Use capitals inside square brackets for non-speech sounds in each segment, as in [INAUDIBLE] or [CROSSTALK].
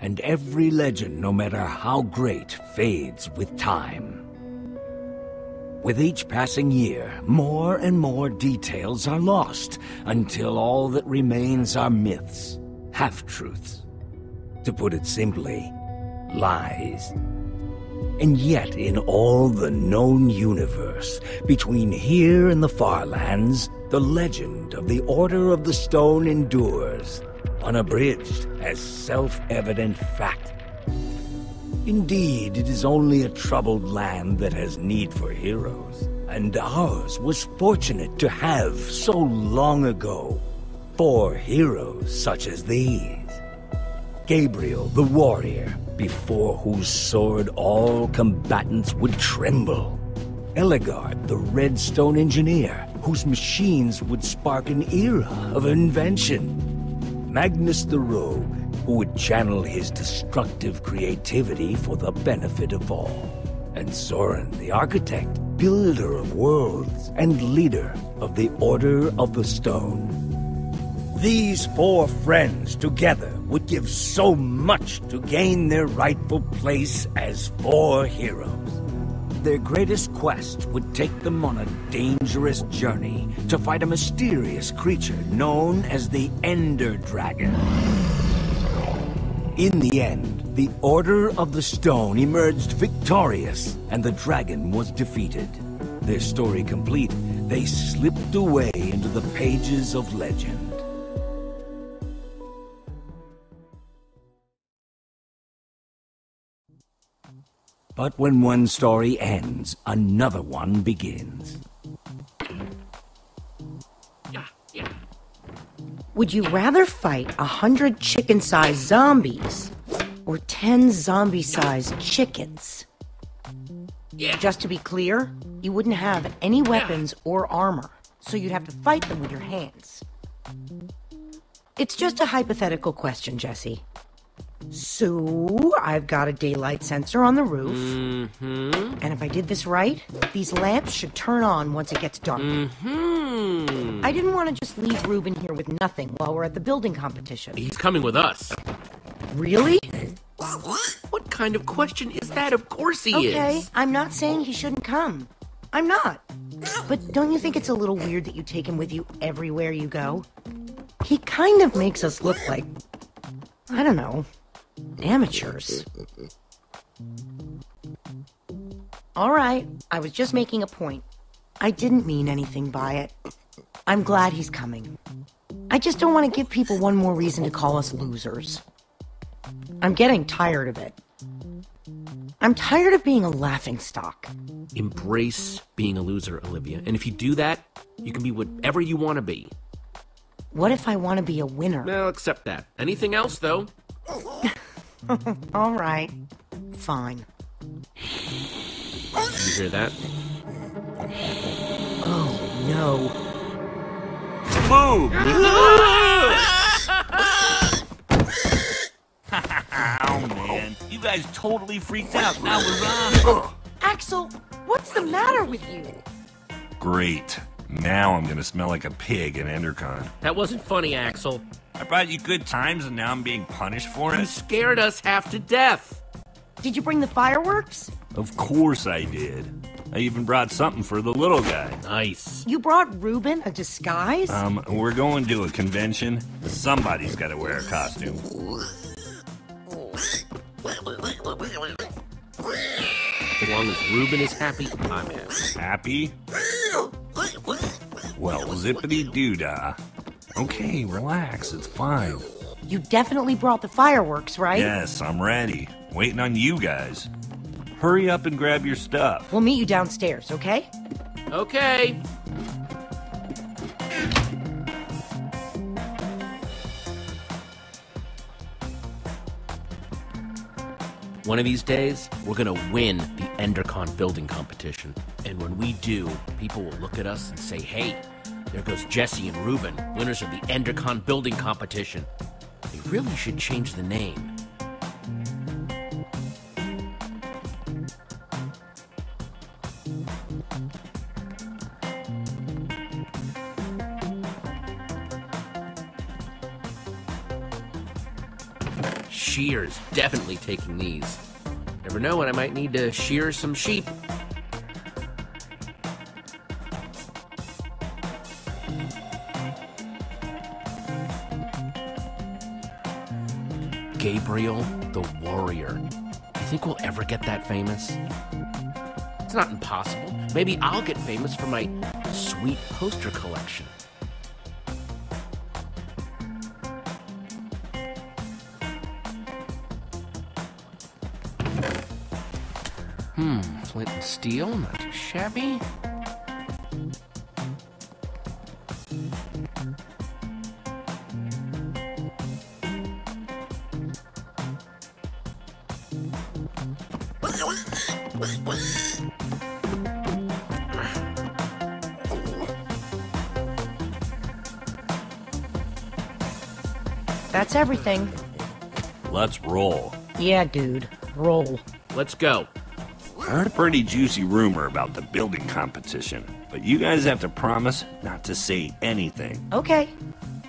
and every legend, no matter how great, fades with time. With each passing year, more and more details are lost, until all that remains are myths, half-truths. To put it simply, lies. And yet, in all the known universe, between here and the far lands, the legend of the Order of the Stone endures, unabridged as self-evident fact. Indeed, it is only a troubled land that has need for heroes, and ours was fortunate to have, so long ago, four heroes such as these. Gabriel the warrior, before whose sword all combatants would tremble. Ellegaard the redstone engineer, whose machines would spark an era of invention. Magnus the rogue, who would channel his destructive creativity for the benefit of all. And Soren the architect, builder of worlds, and leader of the Order of the Stone. These four friends together would give so much to gain their rightful place as four heroes. Their greatest quest would take them on a dangerous journey to fight a mysterious creature known as the Ender Dragon. In the end, the Order of the Stone emerged victorious, and the dragon was defeated. Their story complete, they slipped away into the pages of legend. But when one story ends, another one begins. Would you rather fight a hundred chicken-sized zombies or ten zombie-sized chickens? Yeah. Just to be clear, you wouldn't have any weapons or armor, so you'd have to fight them with your hands. It's just a hypothetical question, Jesse. So, I've got a daylight sensor on the roof. Mm-hmm. And if I did this right, these lamps should turn on once it gets dark. Hmm. I didn't want to just leave Reuben here with nothing while we're at the building competition. He's coming with us. Really? What kind of question is that? Of course he Okay, is. Okay, I'm not saying he shouldn't come. I'm not. But don't you think it's a little weird that you take him with you everywhere you go? He kind of makes us look like, I don't know, amateurs. All right, I was just making a point. I didn't mean anything by it. I'm glad he's coming. I just don't want to give people one more reason to call us losers. I'm getting tired of it. I'm tired of being a laughing stock. Embrace being a loser, Olivia. And if you do that, you can be whatever you want to be. What if I want to be a winner? I'll accept that. Anything else, though? [LAUGHS] [LAUGHS] All right. Fine. You hear that? Oh, no. Oh [LAUGHS] man, you guys totally freaked out. That was on. Axel, what's the matter with you? Great. Now I'm gonna smell like a pig in Endercon. That wasn't funny, Axel. I brought you good times and now I'm being punished for it. You scared us half to death. Did you bring the fireworks? Of course I did. I even brought something for the little guy. Nice. You brought Reuben a disguise? Um, we're going to a convention. Somebody's gotta wear a costume. As long as Reuben is happy, I'm happy. Happy? Well, zippity doo dah. Okay, relax, it's fine. you definitely brought the fireworks, right? Yes, I'm ready. Waiting on you guys. Hurry up and grab your stuff. We'll meet you downstairs, okay? Okay. One of these days, we're gonna win the Endercon building competition. And when we do, people will look at us and say, hey, there goes Jesse and Reuben, winners of the Endercon building competition. They really should change the name. shears. Definitely taking these. Never know when I might need to shear some sheep. Gabriel the Warrior. You think we'll ever get that famous? It's not impossible. Maybe I'll get famous for my sweet poster collection. Hmm, flint and steel, not too shabby. That's everything. Let's roll. Yeah, dude. Roll. Let's go. I heard a pretty juicy rumor about the building competition, but you guys have to promise not to say anything. Okay.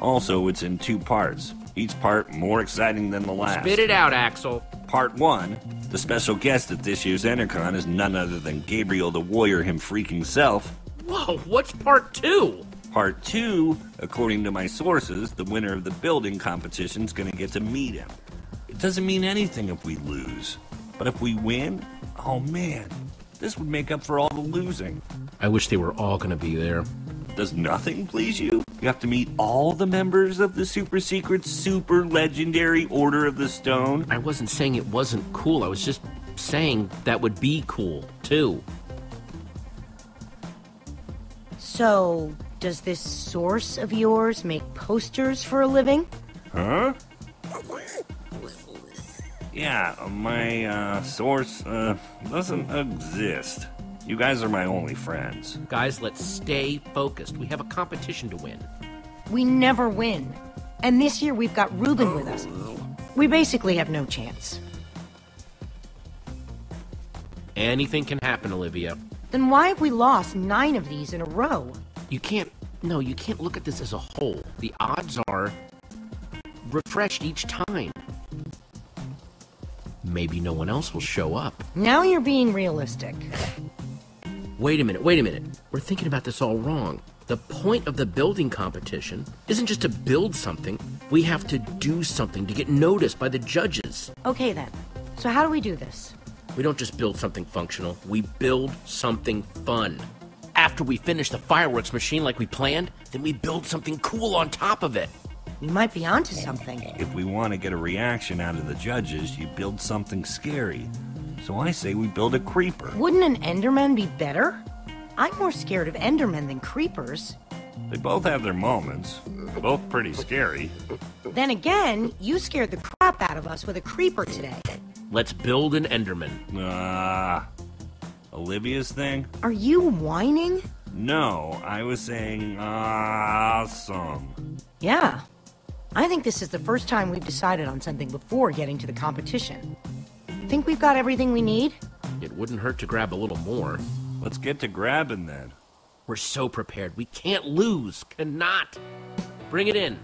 Also, it's in two parts. Each part more exciting than the last. Spit it out, Axel. Part one, the special guest at this year's Endercon is none other than Gabriel the Warrior him freaking self. Whoa, what's part two? Part two, according to my sources, the winner of the building competition is gonna get to meet him. It doesn't mean anything if we lose. But if we win, oh man, this would make up for all the losing. I wish they were all gonna be there. Does nothing please you? You have to meet all the members of the super secret, super legendary Order of the Stone? I wasn't saying it wasn't cool. I was just saying that would be cool, too. So, does this source of yours make posters for a living? Huh? Yeah, my uh, source uh, doesn't exist. You guys are my only friends. Guys, let's stay focused. We have a competition to win. We never win. And this year we've got Reuben with us. We basically have no chance. Anything can happen, Olivia. Then why have we lost nine of these in a row? You can't. No, you can't look at this as a whole. The odds are refreshed each time. Maybe no one else will show up. Now you're being realistic. Wait a minute, wait a minute. We're thinking about this all wrong. The point of the building competition isn't just to build something, we have to do something to get noticed by the judges. Okay then. So how do we do this? We don't just build something functional, we build something fun. After we finish the fireworks machine like we planned, then we build something cool on top of it. We might be onto something. If we want to get a reaction out of the judges, you build something scary. So I say we build a creeper. Wouldn't an Enderman be better? I'm more scared of Endermen than creepers. They both have their moments. Both pretty scary. Then again, you scared the crap out of us with a creeper today. Let's build an Enderman. Ah. Olivia's thing? Are you whining? No, I was saying awesome. Yeah. I think this is the first time we've decided on something before getting to the competition. Think we've got everything we need? It wouldn't hurt to grab a little more. Let's get to grabbing then. We're so prepared. We can't lose. Cannot. Bring it in.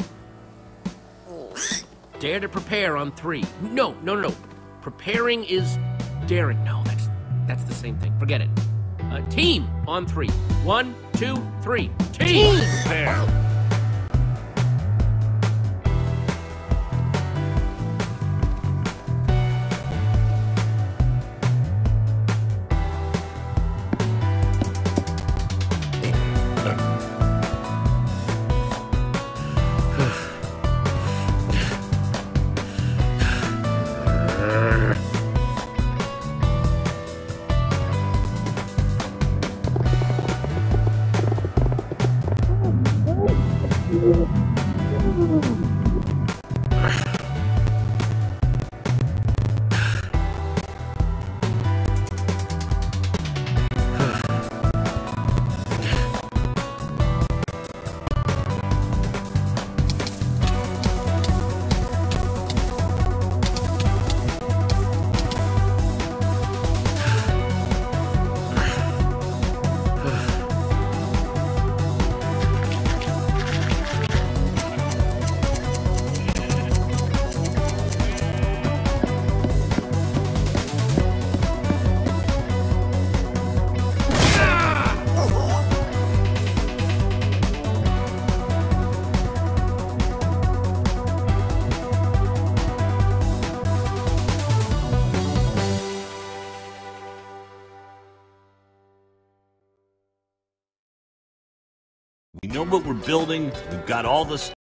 Dare to prepare on three. No, no, no, no. Preparing is daring. No, that's that's the same thing. Forget it. Uh, team on three. One, two, three. Team. There. Know what we're building. We've got all the